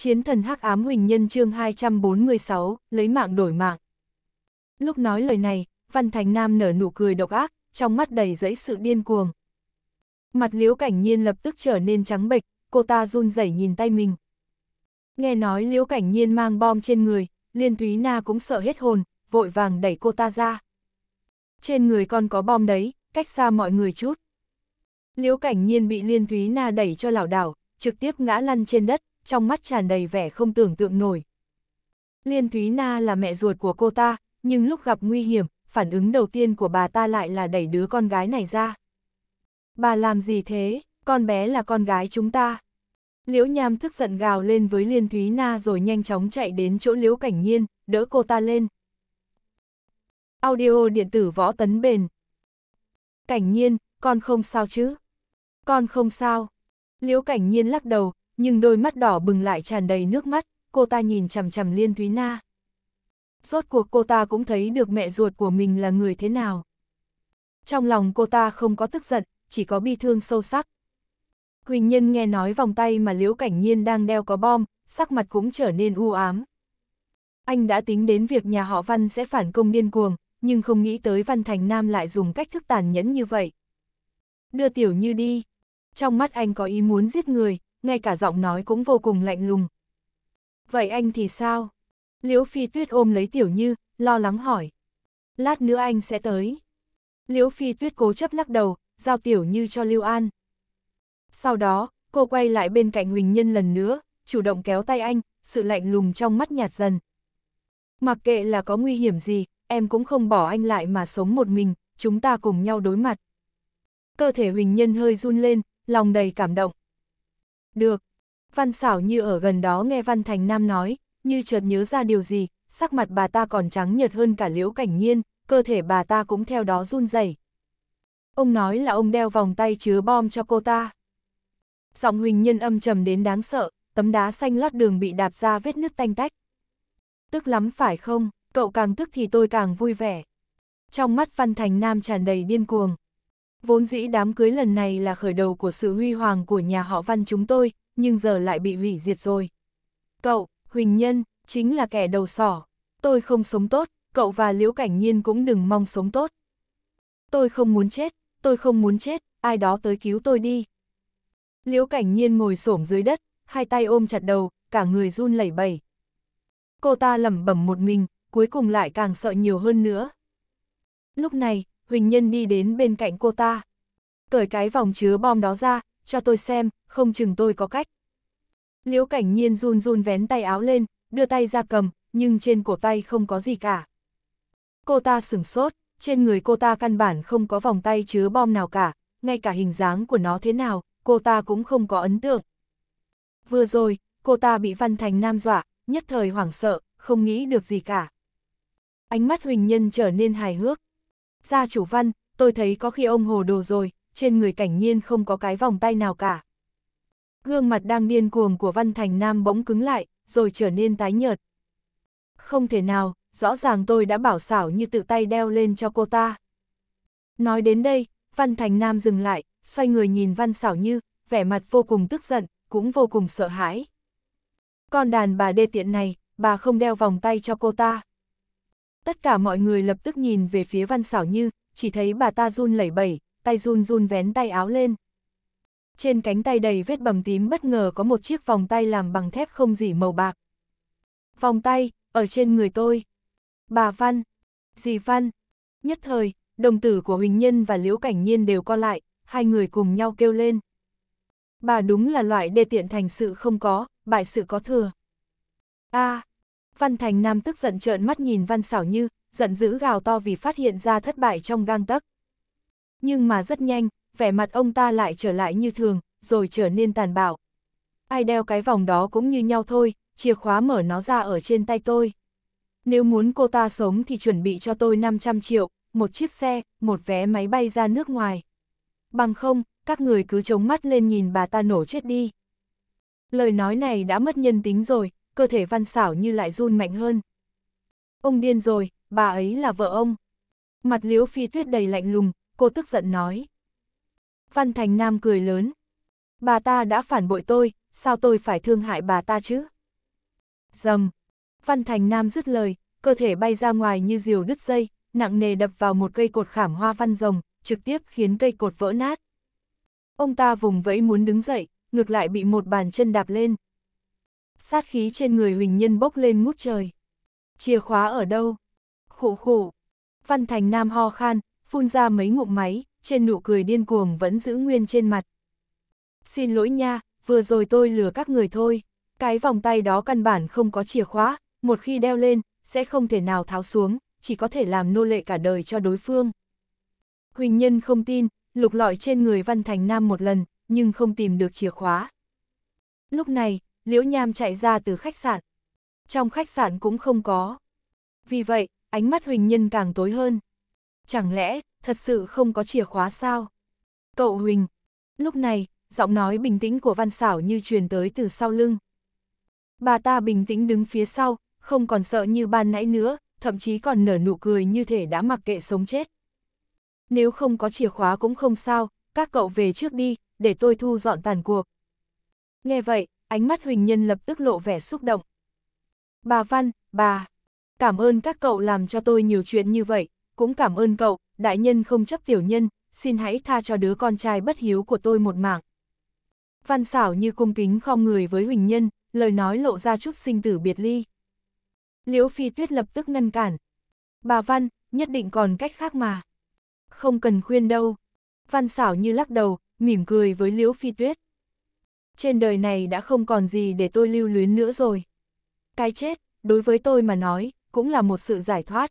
Chiến thần hắc ám huỳnh nhân chương 246, lấy mạng đổi mạng. Lúc nói lời này, Văn Thành Nam nở nụ cười độc ác, trong mắt đầy dẫy sự điên cuồng. Mặt liễu cảnh nhiên lập tức trở nên trắng bệch, cô ta run rẩy nhìn tay mình. Nghe nói liễu cảnh nhiên mang bom trên người, liên túy na cũng sợ hết hồn, vội vàng đẩy cô ta ra. Trên người con có bom đấy, cách xa mọi người chút. Liễu cảnh nhiên bị liên túy na đẩy cho lảo đảo, trực tiếp ngã lăn trên đất, trong mắt tràn đầy vẻ không tưởng tượng nổi. Liên Thúy Na là mẹ ruột của cô ta, nhưng lúc gặp nguy hiểm, phản ứng đầu tiên của bà ta lại là đẩy đứa con gái này ra. Bà làm gì thế, con bé là con gái chúng ta. Liễu Nham thức giận gào lên với Liên Thúy Na rồi nhanh chóng chạy đến chỗ Liễu Cảnh Nhiên, đỡ cô ta lên. Audio điện tử võ tấn bền. Cảnh Nhiên, con không sao chứ? Con không sao. Liễu Cảnh Nhiên lắc đầu, nhưng đôi mắt đỏ bừng lại tràn đầy nước mắt, cô ta nhìn chằm chằm Liên Thúy Na. Rốt cuộc cô ta cũng thấy được mẹ ruột của mình là người thế nào. Trong lòng cô ta không có tức giận, chỉ có bi thương sâu sắc. Huỳnh Nhân nghe nói vòng tay mà Liễu Cảnh Nhiên đang đeo có bom, sắc mặt cũng trở nên u ám. Anh đã tính đến việc nhà họ Văn sẽ phản công điên cuồng, nhưng không nghĩ tới Văn Thành Nam lại dùng cách thức tàn nhẫn như vậy. Đưa Tiểu Như đi. Trong mắt anh có ý muốn giết người, ngay cả giọng nói cũng vô cùng lạnh lùng. Vậy anh thì sao? Liễu Phi Tuyết ôm lấy Tiểu Như, lo lắng hỏi. Lát nữa anh sẽ tới. Liễu Phi Tuyết cố chấp lắc đầu, giao Tiểu Như cho Lưu An. Sau đó, cô quay lại bên cạnh Huỳnh Nhân lần nữa, chủ động kéo tay anh, sự lạnh lùng trong mắt nhạt dần. Mặc kệ là có nguy hiểm gì, em cũng không bỏ anh lại mà sống một mình, chúng ta cùng nhau đối mặt. Cơ thể Huỳnh Nhân hơi run lên, lòng đầy cảm động. Được. Văn xảo như ở gần đó nghe Văn Thành Nam nói, như chợt nhớ ra điều gì, sắc mặt bà ta còn trắng nhợt hơn cả liễu cảnh nhiên, cơ thể bà ta cũng theo đó run rẩy. Ông nói là ông đeo vòng tay chứa bom cho cô ta. Giọng huỳnh nhân âm trầm đến đáng sợ, tấm đá xanh lót đường bị đạp ra vết nứt tanh tách. Tức lắm phải không, cậu càng tức thì tôi càng vui vẻ. Trong mắt Văn Thành Nam tràn đầy điên cuồng. Vốn dĩ đám cưới lần này là khởi đầu của sự huy hoàng của nhà họ Văn chúng tôi, nhưng giờ lại bị hủy diệt rồi. Cậu, Huỳnh Nhân, chính là kẻ đầu sỏ. Tôi không sống tốt, cậu và Liễu Cảnh Nhiên cũng đừng mong sống tốt. Tôi không muốn chết, tôi không muốn chết, ai đó tới cứu tôi đi. Liễu Cảnh Nhiên ngồi xổm dưới đất, hai tay ôm chặt đầu, cả người run lẩy bẩy. Cô ta lẩm bẩm một mình, cuối cùng lại càng sợ nhiều hơn nữa. Lúc này, Huỳnh Nhân đi đến bên cạnh cô ta. Cởi cái vòng chứa bom đó ra, cho tôi xem, không chừng tôi có cách. Liễu cảnh nhiên run run vén tay áo lên, đưa tay ra cầm, nhưng trên cổ tay không có gì cả. Cô ta sửng sốt, trên người cô ta căn bản không có vòng tay chứa bom nào cả, ngay cả hình dáng của nó thế nào, cô ta cũng không có ấn tượng. Vừa rồi, cô ta bị Văn Thành Nam dọa, nhất thời hoảng sợ, không nghĩ được gì cả. Ánh mắt Huỳnh Nhân trở nên hài hước. Gia chủ văn, tôi thấy có khi ông hồ đồ rồi, trên người cảnh nhiên không có cái vòng tay nào cả. Gương mặt đang điên cuồng của Văn Thành Nam bỗng cứng lại, rồi trở nên tái nhợt. Không thể nào, rõ ràng tôi đã bảo xảo như tự tay đeo lên cho cô ta. Nói đến đây, Văn Thành Nam dừng lại, xoay người nhìn Văn xảo như, vẻ mặt vô cùng tức giận, cũng vô cùng sợ hãi. Con đàn bà đê tiện này, bà không đeo vòng tay cho cô ta. Tất cả mọi người lập tức nhìn về phía Văn Xảo Như, chỉ thấy bà ta run lẩy bẩy, tay run run vén tay áo lên. Trên cánh tay đầy vết bầm tím bất ngờ có một chiếc vòng tay làm bằng thép không dỉ màu bạc. Vòng tay, ở trên người tôi. Bà Văn, dì Văn. Nhất thời, đồng tử của Huỳnh Nhân và Liễu Cảnh Nhiên đều co lại, hai người cùng nhau kêu lên. Bà đúng là loại đê tiện thành sự không có, bại sự có thừa. a à, Văn Thành Nam tức giận trợn mắt nhìn Văn Xảo Như, giận dữ gào to vì phát hiện ra thất bại trong gang tấc. Nhưng mà rất nhanh, vẻ mặt ông ta lại trở lại như thường, rồi trở nên tàn bạo. Ai đeo cái vòng đó cũng như nhau thôi, chìa khóa mở nó ra ở trên tay tôi. Nếu muốn cô ta sống thì chuẩn bị cho tôi 500 triệu, một chiếc xe, một vé máy bay ra nước ngoài. Bằng không, các người cứ chống mắt lên nhìn bà ta nổ chết đi. Lời nói này đã mất nhân tính rồi, cơ thể văn xảo như lại run mạnh hơn. Ông điên rồi, bà ấy là vợ ông. Mặt liễu phi tuyết đầy lạnh lùng, cô tức giận nói. Văn Thành Nam cười lớn. Bà ta đã phản bội tôi, sao tôi phải thương hại bà ta chứ? Dầm. Văn Thành Nam dứt lời, cơ thể bay ra ngoài như diều đứt dây, nặng nề đập vào một cây cột khảm hoa văn rồng, trực tiếp khiến cây cột vỡ nát. Ông ta vùng vẫy muốn đứng dậy, ngược lại bị một bàn chân đạp lên. Sát khí trên người Huỳnh Nhân bốc lên ngút trời. Chìa khóa ở đâu? Khủ khủ. Văn Thành Nam ho khan, phun ra mấy ngụm máy, trên nụ cười điên cuồng vẫn giữ nguyên trên mặt. Xin lỗi nha, vừa rồi tôi lừa các người thôi. Cái vòng tay đó căn bản không có chìa khóa, một khi đeo lên, sẽ không thể nào tháo xuống, chỉ có thể làm nô lệ cả đời cho đối phương. Huỳnh Nhân không tin, lục lọi trên người Văn Thành Nam một lần, nhưng không tìm được chìa khóa. Lúc này, Liễu Nham chạy ra từ khách sạn. Trong khách sạn cũng không có. Vì vậy, ánh mắt Huỳnh Nhân càng tối hơn. Chẳng lẽ, thật sự không có chìa khóa sao? Cậu Huỳnh. Lúc này, giọng nói bình tĩnh của Văn Xảo như truyền tới từ sau lưng. Bà ta bình tĩnh đứng phía sau, không còn sợ như ban nãy nữa, thậm chí còn nở nụ cười như thể đã mặc kệ sống chết. Nếu không có chìa khóa cũng không sao, các cậu về trước đi, để tôi thu dọn tàn cuộc. Nghe vậy, ánh mắt Huỳnh Nhân lập tức lộ vẻ xúc động. Bà Văn, bà, cảm ơn các cậu làm cho tôi nhiều chuyện như vậy, cũng cảm ơn cậu, đại nhân không chấp tiểu nhân, xin hãy tha cho đứa con trai bất hiếu của tôi một mạng. Văn xảo như cung kính khom người với Huỳnh Nhân, lời nói lộ ra chút sinh tử biệt ly. Liễu Phi Tuyết lập tức ngăn cản. Bà Văn, nhất định còn cách khác mà. Không cần khuyên đâu. Văn xảo như lắc đầu, mỉm cười với Liễu Phi Tuyết. Trên đời này đã không còn gì để tôi lưu luyến nữa rồi. Cái chết, đối với tôi mà nói, cũng là một sự giải thoát.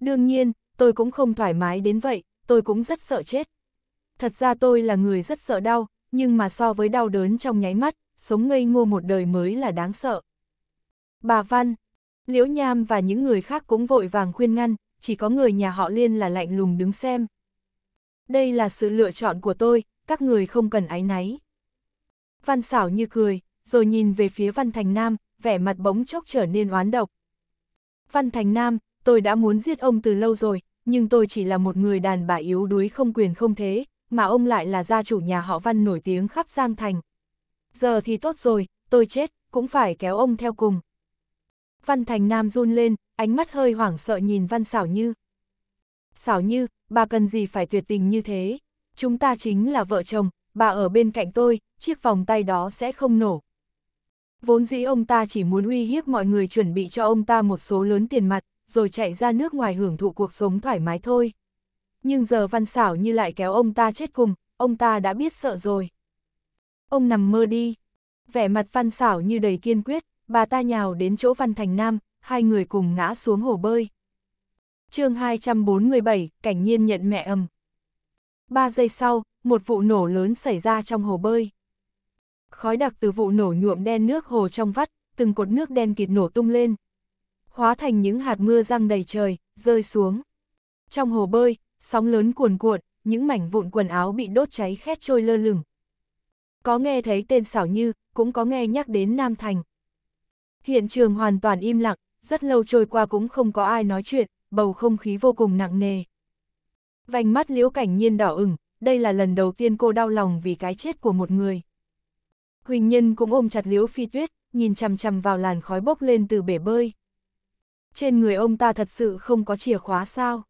Đương nhiên, tôi cũng không thoải mái đến vậy, tôi cũng rất sợ chết. Thật ra tôi là người rất sợ đau, nhưng mà so với đau đớn trong nháy mắt, sống ngây ngô một đời mới là đáng sợ. Bà Văn, Liễu Nham và những người khác cũng vội vàng khuyên ngăn, chỉ có người nhà họ Liên là lạnh lùng đứng xem. Đây là sự lựa chọn của tôi, các người không cần ái náy. Văn xảo như cười, rồi nhìn về phía Văn Thành Nam, vẻ mặt bỗng chốc trở nên oán độc. Văn Thành Nam, tôi đã muốn giết ông từ lâu rồi, nhưng tôi chỉ là một người đàn bà yếu đuối không quyền không thế, mà ông lại là gia chủ nhà họ Văn nổi tiếng khắp Giang Thành. Giờ thì tốt rồi, tôi chết, cũng phải kéo ông theo cùng. Văn Thành Nam run lên, ánh mắt hơi hoảng sợ nhìn Văn Xảo Như. Xảo Như, bà cần gì phải tuyệt tình như thế? Chúng ta chính là vợ chồng, bà ở bên cạnh tôi, chiếc vòng tay đó sẽ không nổ. Vốn dĩ ông ta chỉ muốn uy hiếp mọi người chuẩn bị cho ông ta một số lớn tiền mặt, rồi chạy ra nước ngoài hưởng thụ cuộc sống thoải mái thôi. Nhưng giờ văn xảo như lại kéo ông ta chết cùng, ông ta đã biết sợ rồi. Ông nằm mơ đi. Vẻ mặt văn xảo như đầy kiên quyết, bà ta nhào đến chỗ văn thành nam, hai người cùng ngã xuống hồ bơi. chương 247, cảnh nhiên nhận mẹ ầm. Ba giây sau, một vụ nổ lớn xảy ra trong hồ bơi. Khói đặc từ vụ nổ nhuộm đen nước hồ trong vắt, từng cột nước đen kịt nổ tung lên. Hóa thành những hạt mưa răng đầy trời, rơi xuống. Trong hồ bơi, sóng lớn cuồn cuộn, những mảnh vụn quần áo bị đốt cháy khét trôi lơ lửng. Có nghe thấy tên xảo như, cũng có nghe nhắc đến Nam Thành. Hiện trường hoàn toàn im lặng, rất lâu trôi qua cũng không có ai nói chuyện, bầu không khí vô cùng nặng nề. Vành mắt liễu cảnh nhiên đỏ ửng, đây là lần đầu tiên cô đau lòng vì cái chết của một người. Huỳnh Nhân cũng ôm chặt liễu phi tuyết, nhìn chằm chằm vào làn khói bốc lên từ bể bơi. Trên người ông ta thật sự không có chìa khóa sao?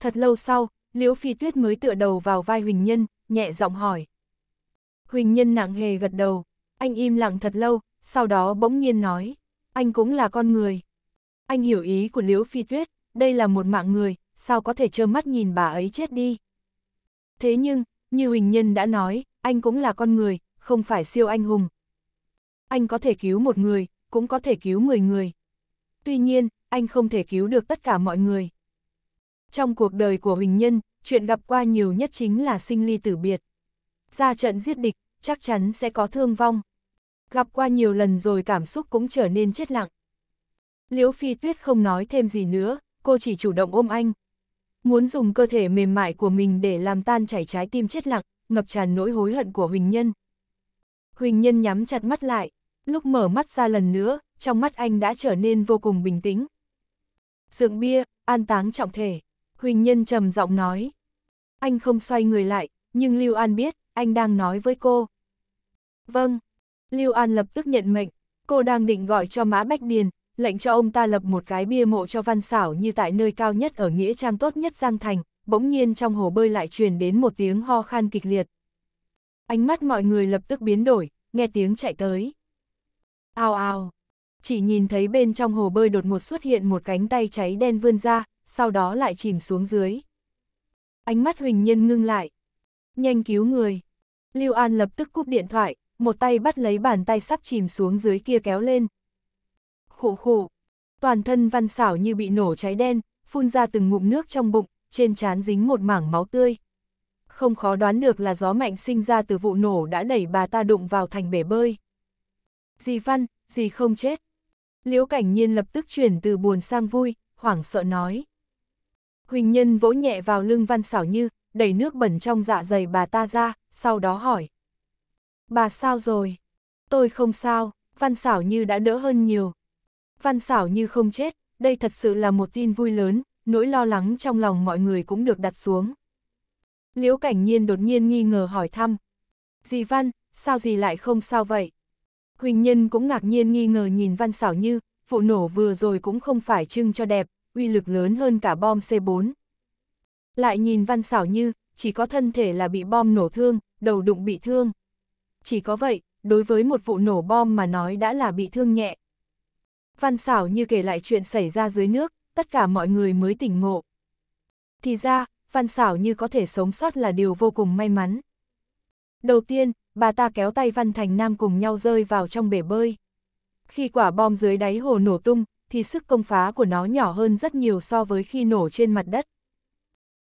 Thật lâu sau, liễu phi tuyết mới tựa đầu vào vai Huỳnh Nhân, nhẹ giọng hỏi. Huỳnh Nhân nặng hề gật đầu, anh im lặng thật lâu, sau đó bỗng nhiên nói, anh cũng là con người. Anh hiểu ý của liễu phi tuyết, đây là một mạng người, sao có thể trơ mắt nhìn bà ấy chết đi. Thế nhưng, như Huỳnh Nhân đã nói, anh cũng là con người, không phải siêu anh hùng. Anh có thể cứu một người, cũng có thể cứu 10 người. Tuy nhiên, anh không thể cứu được tất cả mọi người. Trong cuộc đời của Huỳnh Nhân, chuyện gặp qua nhiều nhất chính là sinh ly tử biệt. Ra trận giết địch, chắc chắn sẽ có thương vong. Gặp qua nhiều lần rồi cảm xúc cũng trở nên chết lặng. Liễu Phi Tuyết không nói thêm gì nữa, cô chỉ chủ động ôm anh. Muốn dùng cơ thể mềm mại của mình để làm tan chảy trái tim chết lặng, ngập tràn nỗi hối hận của Huỳnh Nhân. Huỳnh Nhân nhắm chặt mắt lại, lúc mở mắt ra lần nữa, trong mắt anh đã trở nên vô cùng bình tĩnh. Dượng bia, an táng trọng thể, Huỳnh Nhân trầm giọng nói. Anh không xoay người lại, nhưng Lưu An biết, anh đang nói với cô. Vâng, Lưu An lập tức nhận mệnh, Cô đang định gọi cho Mã Bách Điền, lệnh cho ông ta lập một cái bia mộ cho Văn Xảo như tại nơi cao nhất ở Nghĩa Trang tốt nhất Giang Thành, bỗng nhiên trong hồ bơi lại truyền đến một tiếng ho khan kịch liệt. Ánh mắt mọi người lập tức biến đổi, nghe tiếng chạy tới. Ao ao! Chỉ nhìn thấy bên trong hồ bơi đột ngột xuất hiện một cánh tay cháy đen vươn ra, sau đó lại chìm xuống dưới. Ánh mắt Huỳnh Nhân ngưng lại. Nhanh cứu người. Lưu An lập tức cúp điện thoại, một tay bắt lấy bàn tay sắp chìm xuống dưới kia kéo lên. Khổ khổ. Toàn thân văn xảo như bị nổ cháy đen, phun ra từng ngụm nước trong bụng, trên trán dính một mảng máu tươi. Không khó đoán được là gió mạnh sinh ra từ vụ nổ đã đẩy bà ta đụng vào thành bể bơi. Dì Văn, dì không chết. Liễu cảnh nhiên lập tức chuyển từ buồn sang vui, hoảng sợ nói. Huỳnh Nhân vỗ nhẹ vào lưng Văn Xảo Như, đẩy nước bẩn trong dạ dày bà ta ra, sau đó hỏi. Bà sao rồi? Tôi không sao, Văn Xảo Như đã đỡ hơn nhiều. Văn Xảo Như không chết, đây thật sự là một tin vui lớn, nỗi lo lắng trong lòng mọi người cũng được đặt xuống. Liễu Cảnh Nhiên đột nhiên nghi ngờ hỏi thăm. Dì Văn, sao dì lại không sao vậy? Huỳnh Nhân cũng ngạc nhiên nghi ngờ nhìn Văn Xảo Như, vụ nổ vừa rồi cũng không phải trưng cho đẹp, uy lực lớn hơn cả bom C4. Lại nhìn Văn Xảo Như, chỉ có thân thể là bị bom nổ thương, đầu đụng bị thương. Chỉ có vậy, đối với một vụ nổ bom mà nói đã là bị thương nhẹ. Văn Xảo Như kể lại chuyện xảy ra dưới nước, tất cả mọi người mới tỉnh ngộ. Thì ra, Văn Xảo Như có thể sống sót là điều vô cùng may mắn. Đầu tiên, bà ta kéo tay Văn Thành Nam cùng nhau rơi vào trong bể bơi. Khi quả bom dưới đáy hồ nổ tung, thì sức công phá của nó nhỏ hơn rất nhiều so với khi nổ trên mặt đất.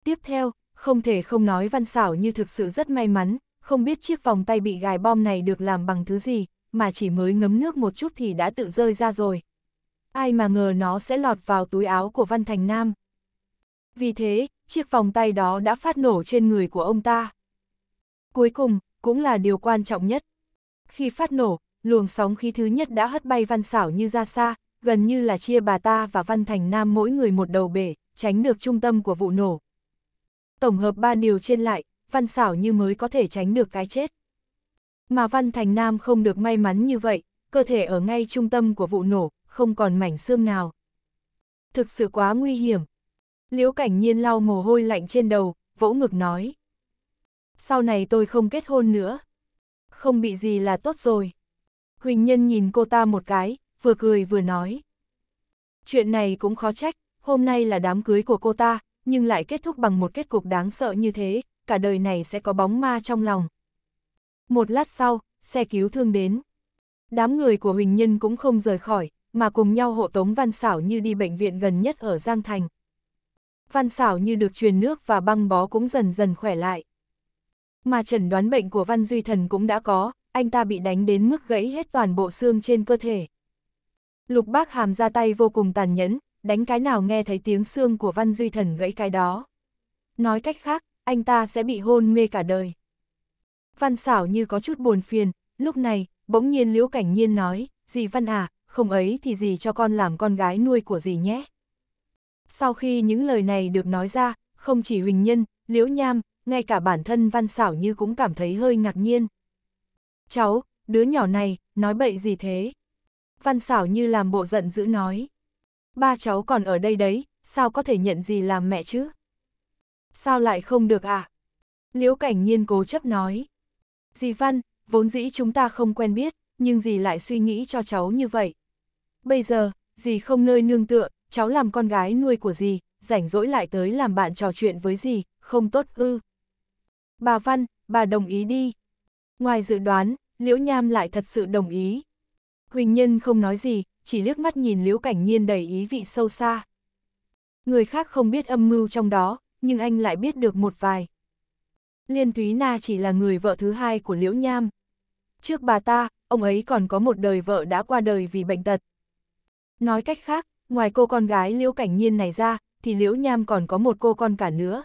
Tiếp theo, không thể không nói Văn Xảo như thực sự rất may mắn, không biết chiếc vòng tay bị gài bom này được làm bằng thứ gì, mà chỉ mới ngấm nước một chút thì đã tự rơi ra rồi. Ai mà ngờ nó sẽ lọt vào túi áo của Văn Thành Nam. Vì thế, chiếc vòng tay đó đã phát nổ trên người của ông ta. Cuối cùng, cũng là điều quan trọng nhất. Khi phát nổ, luồng sóng khí thứ nhất đã hất bay Văn Xảo như ra xa, gần như là chia bà ta và Văn Thành Nam mỗi người một đầu bể, tránh được trung tâm của vụ nổ. Tổng hợp ba điều trên lại, Văn Xảo như mới có thể tránh được cái chết. Mà Văn Thành Nam không được may mắn như vậy, cơ thể ở ngay trung tâm của vụ nổ, không còn mảnh xương nào. Thực sự quá nguy hiểm. Liễu cảnh nhiên lau mồ hôi lạnh trên đầu, vỗ ngực nói. Sau này tôi không kết hôn nữa. Không bị gì là tốt rồi. Huỳnh Nhân nhìn cô ta một cái, vừa cười vừa nói. Chuyện này cũng khó trách, hôm nay là đám cưới của cô ta, nhưng lại kết thúc bằng một kết cục đáng sợ như thế, cả đời này sẽ có bóng ma trong lòng. Một lát sau, xe cứu thương đến. Đám người của Huỳnh Nhân cũng không rời khỏi, mà cùng nhau hộ tống Văn Xảo như đi bệnh viện gần nhất ở Giang Thành. Văn Xảo như được truyền nước và băng bó cũng dần dần khỏe lại. Mà chẩn đoán bệnh của Văn Duy Thần cũng đã có, anh ta bị đánh đến mức gãy hết toàn bộ xương trên cơ thể. Lục bác hàm ra tay vô cùng tàn nhẫn, đánh cái nào nghe thấy tiếng xương của Văn Duy Thần gãy cái đó. Nói cách khác, anh ta sẽ bị hôn mê cả đời. Văn xảo như có chút buồn phiền, lúc này, bỗng nhiên Liễu Cảnh Nhiên nói, dì Văn à, không ấy thì dì cho con làm con gái nuôi của dì nhé. Sau khi những lời này được nói ra, không chỉ Huỳnh Nhân, Liễu Nham, ngay cả bản thân Văn Xảo Như cũng cảm thấy hơi ngạc nhiên. Cháu, đứa nhỏ này, nói bậy gì thế? Văn Xảo Như làm bộ giận dữ nói. Ba cháu còn ở đây đấy, sao có thể nhận gì làm mẹ chứ? Sao lại không được à? Liễu Cảnh Nhiên cố chấp nói. Dì Văn, vốn dĩ chúng ta không quen biết, nhưng dì lại suy nghĩ cho cháu như vậy. Bây giờ, dì không nơi nương tựa, cháu làm con gái nuôi của dì, rảnh rỗi lại tới làm bạn trò chuyện với dì, không tốt ư. Bà Văn, bà đồng ý đi. Ngoài dự đoán, Liễu Nham lại thật sự đồng ý. Huỳnh Nhân không nói gì, chỉ liếc mắt nhìn Liễu Cảnh Nhiên đầy ý vị sâu xa. Người khác không biết âm mưu trong đó, nhưng anh lại biết được một vài. Liên Thúy Na chỉ là người vợ thứ hai của Liễu Nham. Trước bà ta, ông ấy còn có một đời vợ đã qua đời vì bệnh tật. Nói cách khác, ngoài cô con gái Liễu Cảnh Nhiên này ra, thì Liễu Nham còn có một cô con cả nữa.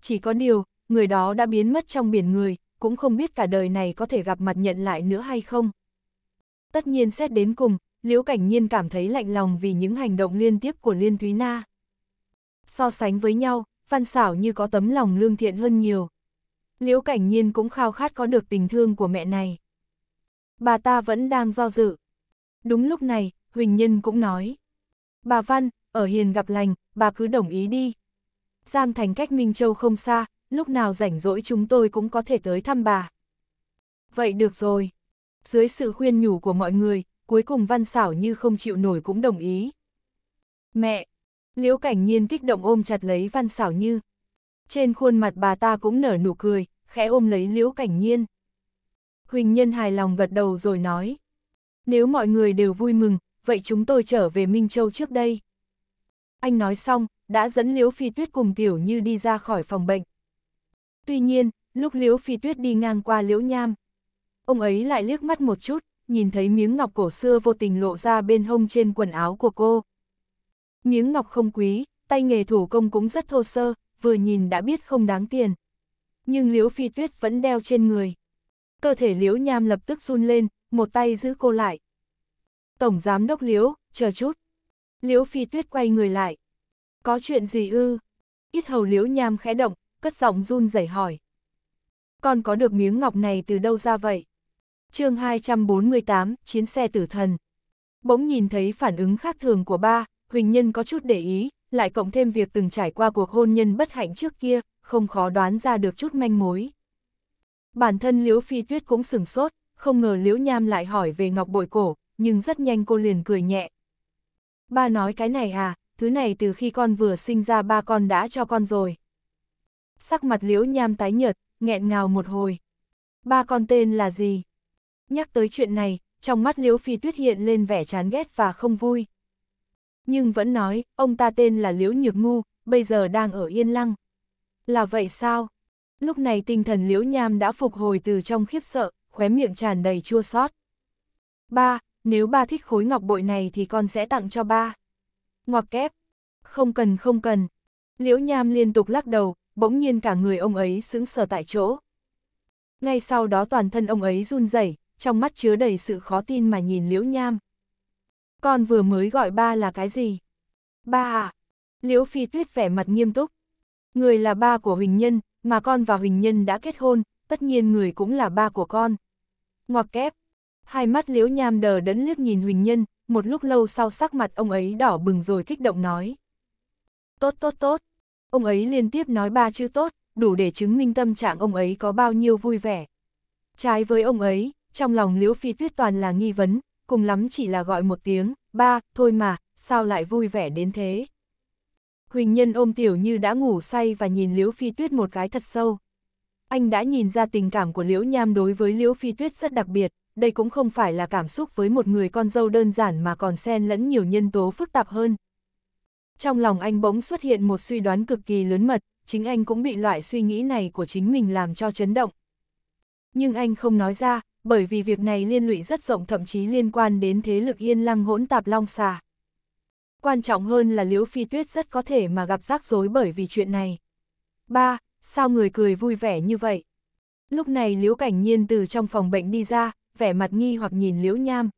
Chỉ có điều, người đó đã biến mất trong biển người, cũng không biết cả đời này có thể gặp mặt nhận lại nữa hay không. Tất nhiên xét đến cùng, Liễu Cảnh Nhiên cảm thấy lạnh lòng vì những hành động liên tiếp của Liên Thúy Na. So sánh với nhau, Văn Xảo như có tấm lòng lương thiện hơn nhiều. Liễu Cảnh Nhiên cũng khao khát có được tình thương của mẹ này. Bà ta vẫn đang do dự. Đúng lúc này, Huỳnh Nhân cũng nói. Bà Văn, ở hiền gặp lành, bà cứ đồng ý đi. Giang Thành cách Minh Châu không xa, lúc nào rảnh rỗi chúng tôi cũng có thể tới thăm bà. Vậy được rồi. Dưới sự khuyên nhủ của mọi người, cuối cùng Văn Xảo như không chịu nổi cũng đồng ý. Mẹ! Liễu cảnh nhiên kích động ôm chặt lấy Văn Xảo như. Trên khuôn mặt bà ta cũng nở nụ cười, khẽ ôm lấy Liễu cảnh nhiên. Huỳnh Nhân hài lòng gật đầu rồi nói. Nếu mọi người đều vui mừng, vậy chúng tôi trở về Minh Châu trước đây. Anh nói xong, đã dẫn Liễu Phi Tuyết cùng Tiểu Như đi ra khỏi phòng bệnh. Tuy nhiên, lúc Liễu Phi Tuyết đi ngang qua Liễu Nham, ông ấy lại liếc mắt một chút, nhìn thấy miếng ngọc cổ xưa vô tình lộ ra bên hông trên quần áo của cô. Miếng ngọc không quý, tay nghề thủ công cũng rất thô sơ, vừa nhìn đã biết không đáng tiền. Nhưng Liễu Phi Tuyết vẫn đeo trên người. Cơ thể Liễu Nham lập tức run lên, một tay giữ cô lại. Tổng Giám Đốc Liễu, chờ chút. Liễu Phi Tuyết quay người lại. Có chuyện gì ư? Ít hầu Liễu Nham khẽ động, cất giọng run rẩy hỏi. Con có được miếng ngọc này từ đâu ra vậy? chương 248, Chiến xe tử thần. Bỗng nhìn thấy phản ứng khác thường của ba, Huỳnh Nhân có chút để ý, lại cộng thêm việc từng trải qua cuộc hôn nhân bất hạnh trước kia, không khó đoán ra được chút manh mối. Bản thân Liễu Phi Tuyết cũng sừng sốt, không ngờ Liễu Nham lại hỏi về ngọc bội cổ, nhưng rất nhanh cô liền cười nhẹ. Ba nói cái này à, thứ này từ khi con vừa sinh ra ba con đã cho con rồi. Sắc mặt Liễu Nham tái nhợt, nghẹn ngào một hồi. Ba con tên là gì? Nhắc tới chuyện này, trong mắt Liễu Phi Tuyết hiện lên vẻ chán ghét và không vui. Nhưng vẫn nói, ông ta tên là Liễu Nhược Ngu, bây giờ đang ở Yên Lăng. Là vậy sao? Lúc này tinh thần Liễu Nham đã phục hồi từ trong khiếp sợ, khóe miệng tràn đầy chua xót. Ba, nếu ba thích khối ngọc bội này thì con sẽ tặng cho ba. Ngoặc kép. Không cần không cần. Liễu Nham liên tục lắc đầu, bỗng nhiên cả người ông ấy sững sờ tại chỗ. Ngay sau đó toàn thân ông ấy run rẩy, trong mắt chứa đầy sự khó tin mà nhìn Liễu Nham. Con vừa mới gọi ba là cái gì? Ba à? Liễu Phi Tuyết vẻ mặt nghiêm túc. Người là ba của Huỳnh Nhân, mà con và Huỳnh Nhân đã kết hôn, tất nhiên người cũng là ba của con. Ngoặc kép. Hai mắt Liễu Nham đờ đẫn liếc nhìn Huỳnh Nhân, một lúc lâu sau sắc mặt ông ấy đỏ bừng rồi kích động nói. Tốt tốt tốt. Ông ấy liên tiếp nói ba chữ tốt, đủ để chứng minh tâm trạng ông ấy có bao nhiêu vui vẻ. Trái với ông ấy, trong lòng Liễu Phi Tuyết toàn là nghi vấn, cùng lắm chỉ là gọi một tiếng, ba, thôi mà, sao lại vui vẻ đến thế. Huỳnh Nhân ôm Tiểu Như đã ngủ say và nhìn Liễu Phi Tuyết một cái thật sâu. Anh đã nhìn ra tình cảm của Liễu Nham đối với Liễu Phi Tuyết rất đặc biệt, đây cũng không phải là cảm xúc với một người con dâu đơn giản mà còn xen lẫn nhiều nhân tố phức tạp hơn. Trong lòng anh bỗng xuất hiện một suy đoán cực kỳ lớn mật, chính anh cũng bị loại suy nghĩ này của chính mình làm cho chấn động. Nhưng anh không nói ra, bởi vì việc này liên lụy rất rộng thậm chí liên quan đến thế lực yên lăng hỗn tạp long xà. Quan trọng hơn là Liễu Phi Tuyết rất có thể mà gặp rắc rối bởi vì chuyện này. Ba, sao người cười vui vẻ như vậy? Lúc này Liễu Cảnh Nhiên từ trong phòng bệnh đi ra, vẻ mặt nghi hoặc nhìn Liễu Nham.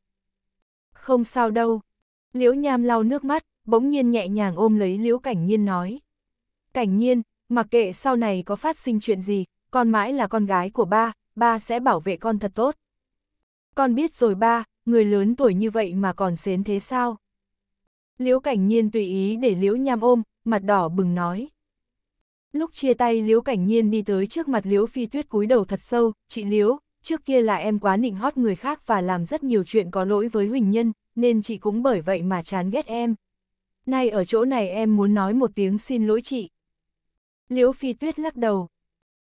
Không sao đâu. Liễu Nham lau nước mắt, bỗng nhiên nhẹ nhàng ôm lấy Liễu Cảnh Nhiên nói. Cảnh Nhiên, mặc kệ sau này có phát sinh chuyện gì, con mãi là con gái của ba, ba sẽ bảo vệ con thật tốt. Con biết rồi ba, người lớn tuổi như vậy mà còn xến thế sao? Liễu Cảnh Nhiên tùy ý để Liễu Nham ôm, mặt đỏ bừng nói. Lúc chia tay Liễu Cảnh Nhiên đi tới trước mặt Liễu Phi Tuyết cúi đầu thật sâu, chị Liễu, trước kia là em quá nịnh hót người khác và làm rất nhiều chuyện có lỗi với Huỳnh Nhân, nên chị cũng bởi vậy mà chán ghét em. Nay ở chỗ này em muốn nói một tiếng xin lỗi chị. Liễu Phi Tuyết lắc đầu.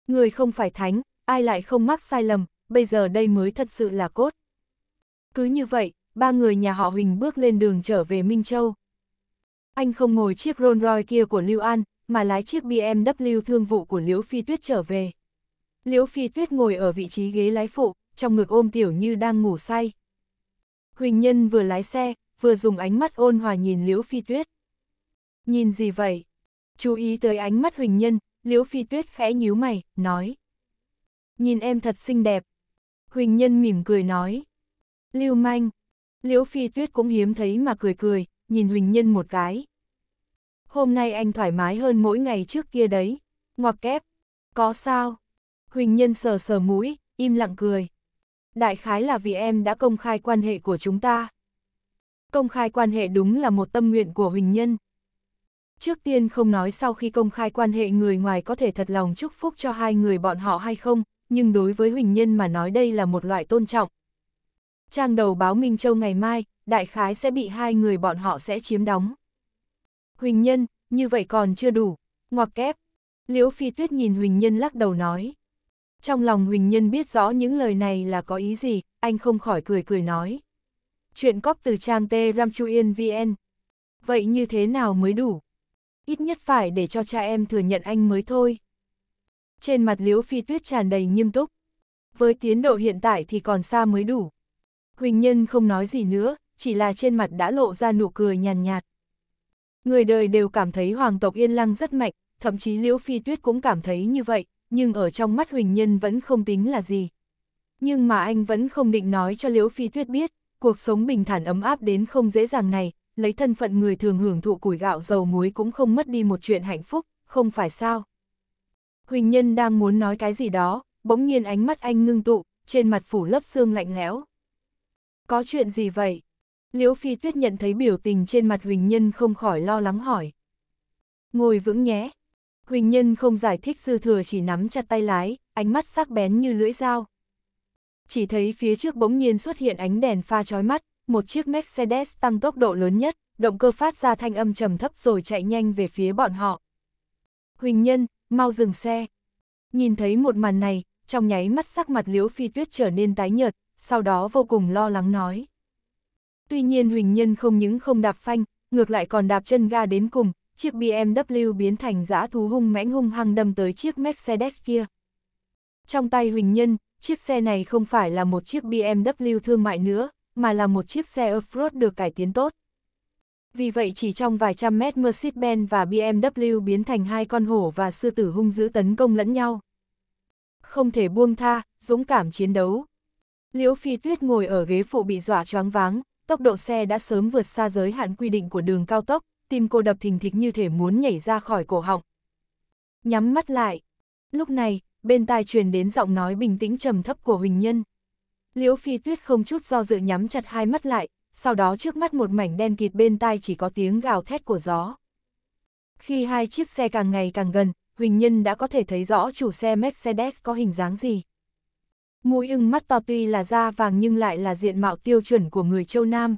Người không phải thánh, ai lại không mắc sai lầm, bây giờ đây mới thật sự là cốt. Cứ như vậy, ba người nhà họ Huỳnh bước lên đường trở về Minh Châu. Anh không ngồi chiếc Rolls Royce kia của Lưu An, mà lái chiếc BMW thương vụ của Liễu Phi Tuyết trở về. Liễu Phi Tuyết ngồi ở vị trí ghế lái phụ, trong ngực ôm Tiểu Như đang ngủ say. Huỳnh Nhân vừa lái xe, vừa dùng ánh mắt ôn hòa nhìn Liễu Phi Tuyết. Nhìn gì vậy? Chú ý tới ánh mắt Huỳnh Nhân, Liễu Phi Tuyết khẽ nhíu mày, nói. Nhìn em thật xinh đẹp. Huỳnh Nhân mỉm cười nói. Lưu manh. Liễu Phi Tuyết cũng hiếm thấy mà cười cười, nhìn Huỳnh Nhân một cái. Hôm nay anh thoải mái hơn mỗi ngày trước kia đấy. Ngoặc kép. Có sao? Huỳnh Nhân sờ sờ mũi, im lặng cười. Đại khái là vì em đã công khai quan hệ của chúng ta. Công khai quan hệ đúng là một tâm nguyện của Huỳnh Nhân. Trước tiên không nói sau khi công khai quan hệ người ngoài có thể thật lòng chúc phúc cho hai người bọn họ hay không, nhưng đối với Huỳnh Nhân mà nói đây là một loại tôn trọng. Trang đầu báo Minh Châu ngày mai, đại khái sẽ bị hai người bọn họ sẽ chiếm đóng. Huỳnh Nhân, như vậy còn chưa đủ, ngoặc kép. Liễu Phi Tuyết nhìn Huỳnh Nhân lắc đầu nói. Trong lòng Huỳnh Nhân biết rõ những lời này là có ý gì, anh không khỏi cười cười nói. Chuyện cóp từ trang T Ramchuyen VN. Vậy như thế nào mới đủ? Ít nhất phải để cho cha em thừa nhận anh mới thôi. Trên mặt Liễu Phi Tuyết tràn đầy nghiêm túc. Với tiến độ hiện tại thì còn xa mới đủ. Huỳnh Nhân không nói gì nữa, chỉ là trên mặt đã lộ ra nụ cười nhàn nhạt. Người đời đều cảm thấy hoàng tộc Yên Lăng rất mạnh, thậm chí Liễu Phi Tuyết cũng cảm thấy như vậy, nhưng ở trong mắt Huỳnh Nhân vẫn không tính là gì. Nhưng mà anh vẫn không định nói cho Liễu Phi Tuyết biết, cuộc sống bình thản ấm áp đến không dễ dàng này, lấy thân phận người thường hưởng thụ củi gạo dầu muối cũng không mất đi một chuyện hạnh phúc, không phải sao. Huỳnh Nhân đang muốn nói cái gì đó, bỗng nhiên ánh mắt anh ngưng tụ, trên mặt phủ lớp xương lạnh lẽo. Có chuyện gì vậy? Liễu Phi Tuyết nhận thấy biểu tình trên mặt Huỳnh Nhân không khỏi lo lắng hỏi. Ngồi vững nhé. Huỳnh Nhân không giải thích dư thừa chỉ nắm chặt tay lái, ánh mắt sắc bén như lưỡi dao. Chỉ thấy phía trước bỗng nhiên xuất hiện ánh đèn pha chói mắt, một chiếc Mercedes tăng tốc độ lớn nhất, động cơ phát ra thanh âm trầm thấp rồi chạy nhanh về phía bọn họ. Huỳnh Nhân, mau dừng xe. Nhìn thấy một màn này, trong nháy mắt sắc mặt Liễu Phi Tuyết trở nên tái nhợt, sau đó vô cùng lo lắng nói. Tuy nhiên Huỳnh Nhân không những không đạp phanh, ngược lại còn đạp chân ga đến cùng, chiếc BMW biến thành dã thú hung mãnh hung hăng đâm tới chiếc Mercedes kia. Trong tay Huỳnh Nhân, chiếc xe này không phải là một chiếc BMW thương mại nữa, mà là một chiếc xe off-road được cải tiến tốt. Vì vậy chỉ trong vài trăm mét Mercedes-Benz và BMW biến thành hai con hổ và sư tử hung dữ tấn công lẫn nhau. Không thể buông tha, dũng cảm chiến đấu. Liễu Phi Tuyết ngồi ở ghế phụ bị dọa choáng váng, tốc độ xe đã sớm vượt xa giới hạn quy định của đường cao tốc, tim cô đập thình thịch như thể muốn nhảy ra khỏi cổ họng. Nhắm mắt lại. Lúc này, bên tai truyền đến giọng nói bình tĩnh trầm thấp của Huỳnh Nhân. Liễu Phi Tuyết không chút do dự nhắm chặt hai mắt lại, sau đó trước mắt một mảnh đen kịt bên tai chỉ có tiếng gào thét của gió. Khi hai chiếc xe càng ngày càng gần, Huỳnh Nhân đã có thể thấy rõ chủ xe Mercedes có hình dáng gì. Mũi ưng mắt to tuy là da vàng nhưng lại là diện mạo tiêu chuẩn của người châu Nam.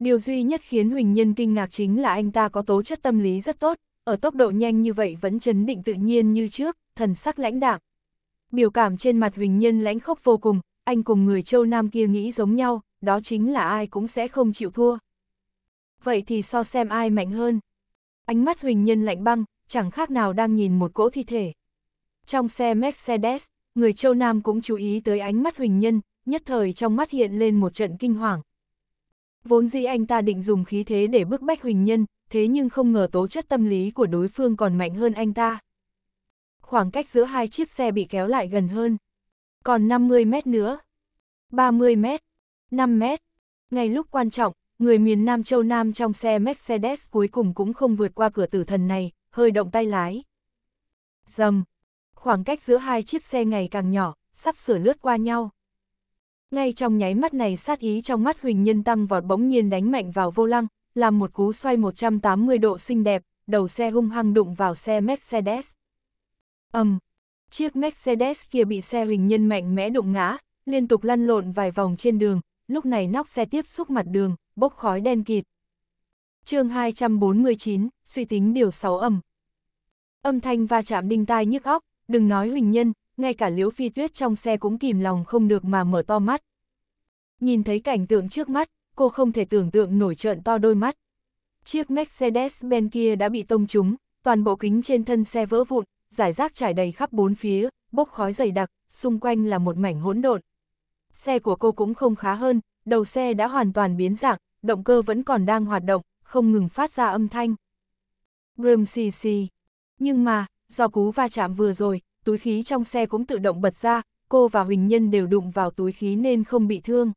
Điều duy nhất khiến Huỳnh Nhân kinh ngạc chính là anh ta có tố chất tâm lý rất tốt, ở tốc độ nhanh như vậy vẫn chấn định tự nhiên như trước, thần sắc lãnh đạm. Biểu cảm trên mặt Huỳnh Nhân lãnh khốc vô cùng, anh cùng người châu Nam kia nghĩ giống nhau, đó chính là ai cũng sẽ không chịu thua. Vậy thì so xem ai mạnh hơn. Ánh mắt Huỳnh Nhân lạnh băng, chẳng khác nào đang nhìn một cỗ thi thể. Trong xe Mercedes, người châu Nam cũng chú ý tới ánh mắt Huỳnh Nhân, nhất thời trong mắt hiện lên một trận kinh hoàng. Vốn dĩ anh ta định dùng khí thế để bức bách Huỳnh Nhân, thế nhưng không ngờ tố chất tâm lý của đối phương còn mạnh hơn anh ta. Khoảng cách giữa hai chiếc xe bị kéo lại gần hơn. Còn 50 mét nữa. 30 mét. 5 mét. Ngay lúc quan trọng, người miền Nam châu Nam trong xe Mercedes cuối cùng cũng không vượt qua cửa tử thần này, hơi động tay lái. Dầm. Khoảng cách giữa hai chiếc xe ngày càng nhỏ, sắp sửa lướt qua nhau. Ngay trong nháy mắt này sát ý trong mắt Huỳnh Nhân tăng vọt bỗng nhiên đánh mạnh vào vô lăng, làm một cú xoay 180 độ xinh đẹp, đầu xe hung hăng đụng vào xe Mercedes. ầm, um, chiếc Mercedes kia bị xe Huỳnh Nhân mạnh mẽ đụng ngã, liên tục lăn lộn vài vòng trên đường, lúc này nóc xe tiếp xúc mặt đường, bốc khói đen kịt. chương 249, suy tính điều 6 ầm. Âm thanh va chạm đinh tai nhức óc, đừng nói Huỳnh Nhân, ngay cả Liễu Phi Tuyết trong xe cũng kìm lòng không được mà mở to mắt. Nhìn thấy cảnh tượng trước mắt, cô không thể tưởng tượng nổi trợn to đôi mắt. Chiếc Mercedes-Benz kia đã bị tông trúng, toàn bộ kính trên thân xe vỡ vụn, giải rác trải đầy khắp bốn phía, bốc khói dày đặc, xung quanh là một mảnh hỗn độn. Xe của cô cũng không khá hơn, đầu xe đã hoàn toàn biến dạng, động cơ vẫn còn đang hoạt động, không ngừng phát ra âm thanh. Brum xì xì. Nhưng mà, do cú va chạm vừa rồi, túi khí trong xe cũng tự động bật ra, cô và Huỳnh Nhân đều đụng vào túi khí nên không bị thương.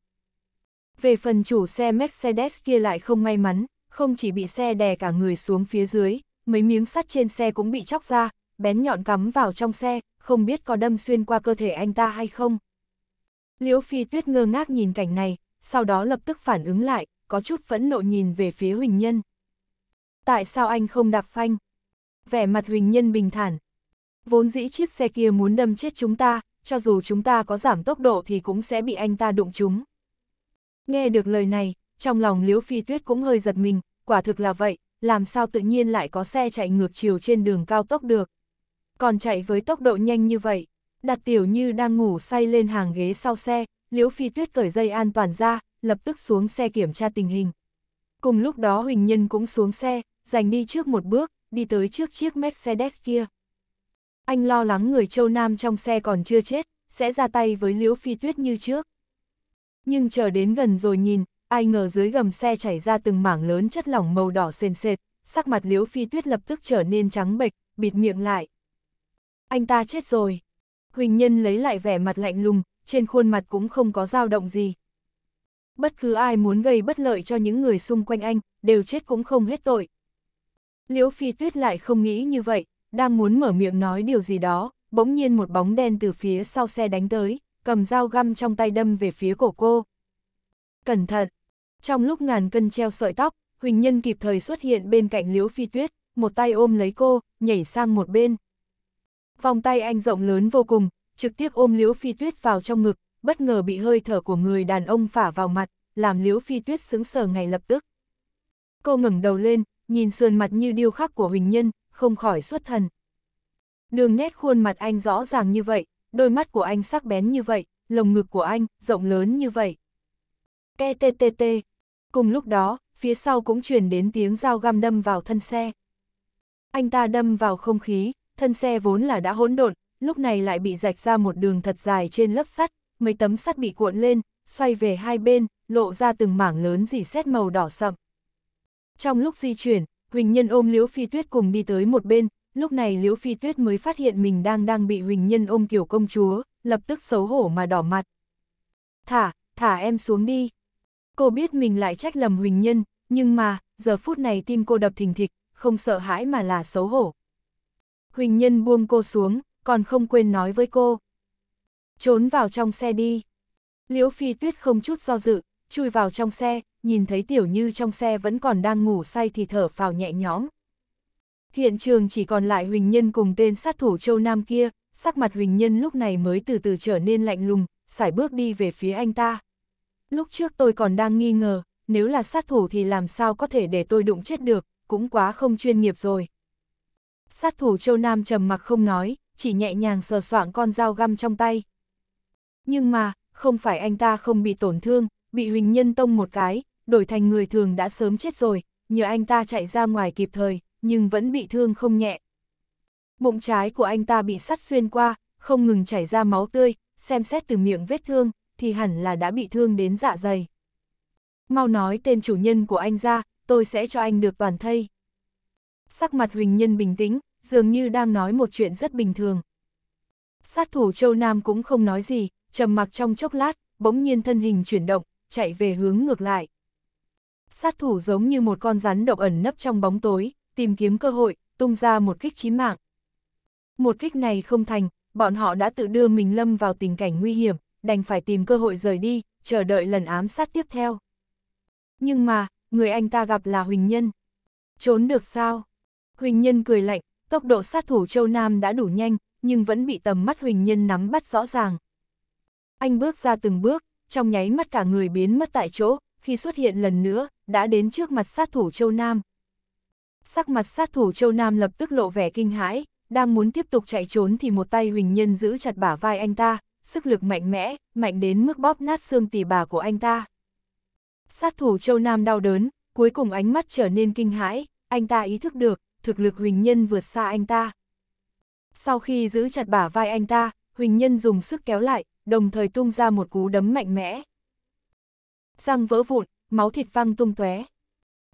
Về phần chủ xe Mercedes kia lại không may mắn, không chỉ bị xe đè cả người xuống phía dưới, mấy miếng sắt trên xe cũng bị chóc ra, bén nhọn cắm vào trong xe, không biết có đâm xuyên qua cơ thể anh ta hay không. Liễu Phi Tuyết ngơ ngác nhìn cảnh này, sau đó lập tức phản ứng lại, có chút phẫn nộ nhìn về phía Huỳnh Nhân. Tại sao anh không đạp phanh? Vẻ mặt Huỳnh Nhân bình thản. Vốn dĩ chiếc xe kia muốn đâm chết chúng ta, cho dù chúng ta có giảm tốc độ thì cũng sẽ bị anh ta đụng chúng. Nghe được lời này, trong lòng Liễu Phi Tuyết cũng hơi giật mình, quả thực là vậy, làm sao tự nhiên lại có xe chạy ngược chiều trên đường cao tốc được. Còn chạy với tốc độ nhanh như vậy, đặt tiểu như đang ngủ say lên hàng ghế sau xe, Liễu Phi Tuyết cởi dây an toàn ra, lập tức xuống xe kiểm tra tình hình. Cùng lúc đó Huỳnh Nhân cũng xuống xe, giành đi trước một bước, đi tới trước chiếc Mercedes kia. Anh lo lắng người châu Nam trong xe còn chưa chết, sẽ ra tay với Liễu Phi Tuyết như trước. Nhưng chờ đến gần rồi nhìn, ai ngờ dưới gầm xe chảy ra từng mảng lớn chất lỏng màu đỏ sền sệt, sắc mặt Liễu Phi Tuyết lập tức trở nên trắng bệch, bịt miệng lại. Anh ta chết rồi. Huỳnh Nhân lấy lại vẻ mặt lạnh lùng, trên khuôn mặt cũng không có dao động gì. Bất cứ ai muốn gây bất lợi cho những người xung quanh anh, đều chết cũng không hết tội. Liễu Phi Tuyết lại không nghĩ như vậy, đang muốn mở miệng nói điều gì đó, bỗng nhiên một bóng đen từ phía sau xe đánh tới, cầm dao găm trong tay đâm về phía cổ cô. Cẩn thận! Trong lúc ngàn cân treo sợi tóc, Huỳnh Nhân kịp thời xuất hiện bên cạnh Liễu Phi Tuyết, một tay ôm lấy cô, nhảy sang một bên. Vòng tay anh rộng lớn vô cùng, trực tiếp ôm Liễu Phi Tuyết vào trong ngực, bất ngờ bị hơi thở của người đàn ông phả vào mặt, làm Liễu Phi Tuyết sững sờ ngay lập tức. Cô ngẩng đầu lên, nhìn sườn mặt như điêu khắc của Huỳnh Nhân, không khỏi xuất thần. Đường nét khuôn mặt anh rõ ràng như vậy, đôi mắt của anh sắc bén như vậy, lồng ngực của anh rộng lớn như vậy. KTTT. Cùng lúc đó, phía sau cũng truyền đến tiếng dao găm đâm vào thân xe. Anh ta đâm vào không khí, thân xe vốn là đã hỗn độn, lúc này lại bị rạch ra một đường thật dài trên lớp sắt, mấy tấm sắt bị cuộn lên, xoay về hai bên, lộ ra từng mảng lớn dì xét màu đỏ sậm. Trong lúc di chuyển, Huỳnh Nhân ôm Liễu Phi Tuyết cùng đi tới một bên, lúc này Liễu Phi Tuyết mới phát hiện mình đang đang bị Huỳnh Nhân ôm kiểu công chúa, lập tức xấu hổ mà đỏ mặt. Thả, thả em xuống đi. Cô biết mình lại trách lầm Huỳnh Nhân, nhưng mà, giờ phút này tim cô đập thình thịch, không sợ hãi mà là xấu hổ. Huỳnh Nhân buông cô xuống, còn không quên nói với cô. Trốn vào trong xe đi. Liễu Phi Tuyết không chút do dự, chui vào trong xe, nhìn thấy Tiểu Như trong xe vẫn còn đang ngủ say thì thở phào nhẹ nhõm. Hiện trường chỉ còn lại Huỳnh Nhân cùng tên sát thủ Châu Nam kia, sắc mặt Huỳnh Nhân lúc này mới từ từ trở nên lạnh lùng, sải bước đi về phía anh ta. Lúc trước tôi còn đang nghi ngờ, nếu là sát thủ thì làm sao có thể để tôi đụng chết được, cũng quá không chuyên nghiệp rồi. Sát thủ Châu Nam trầm mặc không nói, chỉ nhẹ nhàng sờ soạng con dao găm trong tay. Nhưng mà, không phải anh ta không bị tổn thương, bị Huỳnh Nhân tông một cái, đổi thành người thường đã sớm chết rồi, nhờ anh ta chạy ra ngoài kịp thời, nhưng vẫn bị thương không nhẹ. Bụng trái của anh ta bị sắt xuyên qua, không ngừng chảy ra máu tươi, xem xét từ miệng vết thương, thì hẳn là đã bị thương đến dạ dày. Mau nói tên chủ nhân của anh ra, tôi sẽ cho anh được toàn thây. Sắc mặt Huỳnh Nhân bình tĩnh, dường như đang nói một chuyện rất bình thường. Sát thủ Châu Nam cũng không nói gì, trầm mặc trong chốc lát, bỗng nhiên thân hình chuyển động, chạy về hướng ngược lại. Sát thủ giống như một con rắn độc ẩn nấp trong bóng tối, tìm kiếm cơ hội, tung ra một kích chí mạng. Một kích này không thành, bọn họ đã tự đưa mình lâm vào tình cảnh nguy hiểm, đành phải tìm cơ hội rời đi, chờ đợi lần ám sát tiếp theo. Nhưng mà, người anh ta gặp là Huỳnh Nhân. Trốn được sao? Huỳnh Nhân cười lạnh, tốc độ sát thủ Châu Nam đã đủ nhanh, nhưng vẫn bị tầm mắt Huỳnh Nhân nắm bắt rõ ràng. Anh bước ra từng bước, trong nháy mắt cả người biến mất tại chỗ, khi xuất hiện lần nữa, đã đến trước mặt sát thủ Châu Nam. Sắc mặt sát thủ Châu Nam lập tức lộ vẻ kinh hãi, đang muốn tiếp tục chạy trốn thì một tay Huỳnh Nhân giữ chặt bả vai anh ta, sức lực mạnh mẽ, mạnh đến mức bóp nát xương tỉ bà của anh ta. Sát thủ Châu Nam đau đớn, cuối cùng ánh mắt trở nên kinh hãi, anh ta ý thức được, thực lực Huỳnh Nhân vượt xa anh ta. Sau khi giữ chặt bả vai anh ta, Huỳnh Nhân dùng sức kéo lại, đồng thời tung ra một cú đấm mạnh mẽ. Răng vỡ vụn, máu thịt văng tung tóe.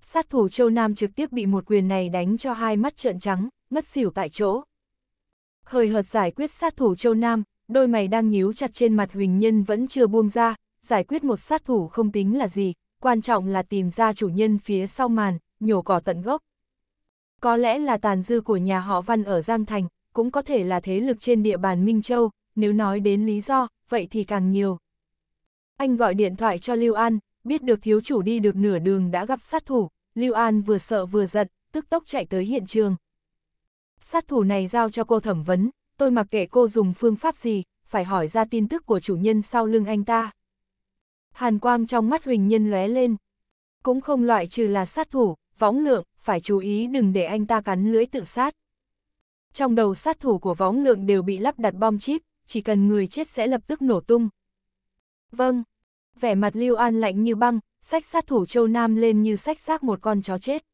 Sát thủ Châu Nam trực tiếp bị một quyền này đánh cho hai mắt trợn trắng, ngất xỉu tại chỗ. Hời hợt giải quyết sát thủ Châu Nam, đôi mày đang nhíu chặt trên mặt Huỳnh Nhân vẫn chưa buông ra, giải quyết một sát thủ không tính là gì, quan trọng là tìm ra chủ nhân phía sau màn, nhổ cỏ tận gốc. Có lẽ là tàn dư của nhà họ Văn ở Giang Thành, cũng có thể là thế lực trên địa bàn Minh Châu, nếu nói đến lý do, vậy thì càng nhiều. Anh gọi điện thoại cho Lưu An, biết được thiếu chủ đi được nửa đường đã gặp sát thủ, Lưu An vừa sợ vừa giận, tức tốc chạy tới hiện trường. Sát thủ này giao cho cô thẩm vấn, tôi mặc kệ cô dùng phương pháp gì, phải hỏi ra tin tức của chủ nhân sau lưng anh ta. Hàn quang trong mắt Huỳnh Nhân lóe lên. Cũng không loại trừ là sát thủ, võng lượng, phải chú ý đừng để anh ta cắn lưỡi tự sát. Trong đầu sát thủ của võng lượng đều bị lắp đặt bom chip, chỉ cần người chết sẽ lập tức nổ tung. Vâng, vẻ mặt Lưu An lạnh như băng, sách sát thủ Châu Nam lên như sách xác một con chó chết.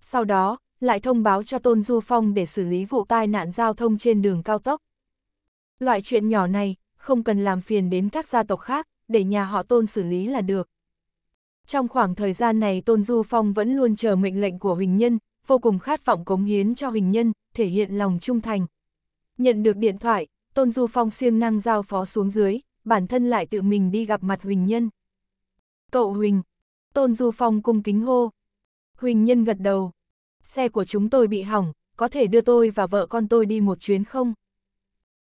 Sau đó, lại thông báo cho Tôn Du Phong để xử lý vụ tai nạn giao thông trên đường cao tốc. Loại chuyện nhỏ này, không cần làm phiền đến các gia tộc khác, để nhà họ Tôn xử lý là được. Trong khoảng thời gian này Tôn Du Phong vẫn luôn chờ mệnh lệnh của Huỳnh Nhân, vô cùng khát vọng cống hiến cho Huỳnh Nhân, thể hiện lòng trung thành. Nhận được điện thoại, Tôn Du Phong siêng năng giao phó xuống dưới, bản thân lại tự mình đi gặp mặt Huỳnh Nhân. Cậu Huỳnh, Tôn Du Phong cung kính hô. Huỳnh Nhân gật đầu. Xe của chúng tôi bị hỏng, có thể đưa tôi và vợ con tôi đi một chuyến không?